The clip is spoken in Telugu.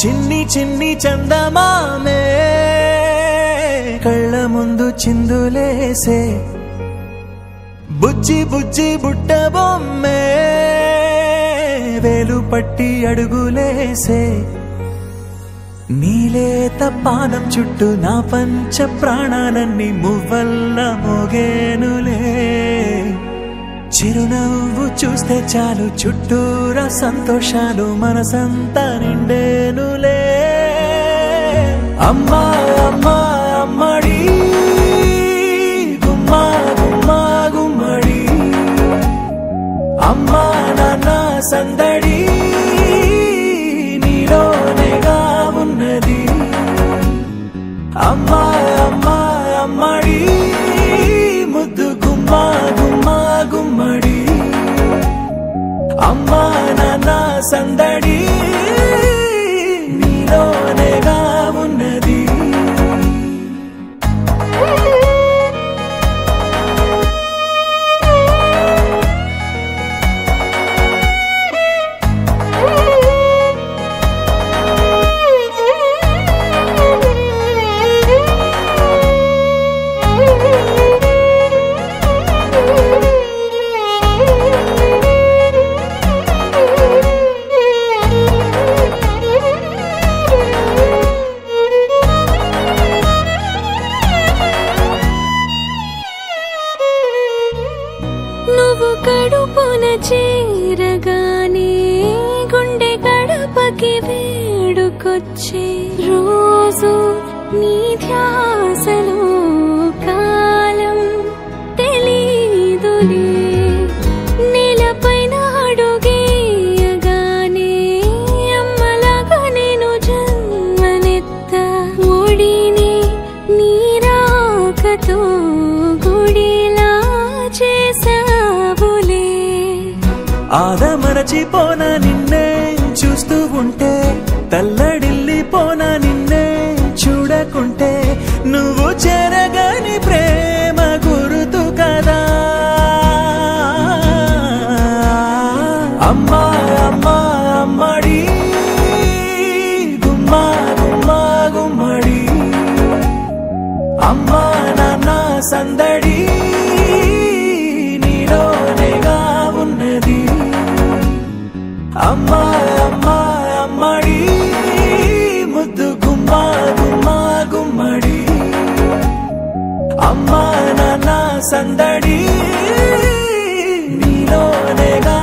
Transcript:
చిన్ని చిన్ని చందమామే కళ్ళ ముందు చిందులేసే. బుజ్జి బుజ్జి బుట్ట బొమ్మే వేలు పట్టి అడుగులేసే. నీలేత పానం చుట్టూ నా పంచ ప్రాణాలన్నీ మువ్వల్ల మోగేనులే. చిరునవ్వు చూస్తే చాలు చుట్టూరా సంతోషాలు మనసంతా నిండేనులే. అమ్మా అమ్మా అమ్మడి. గుమ్మా గుమ్మా గుమ్మడి. అమ్మా నాన్న సందడి. నీలోనేగా ఉన్నది అమ్మా అమ్మా అమ్మడి. నాన్న చేరగానే గుండె గడపకి వేడుకొచ్చే రోజు నీ ధ్యాసలో కాలం తెలీదులే. ఆదమరచిపోనా నిన్నే చూస్తూ ఉంటే తల్లడిల్లిపోనా నిన్నే చూడకుంటే నువ్వు చెరగని ప్రేమ గురుతు కదా. అమ్మా అమ్మా అమ్మడి గుమ్మా గుమ్మా గుమ్మడి. అమ్మా నాన్న సందడి. సందడి. నీలోనేగా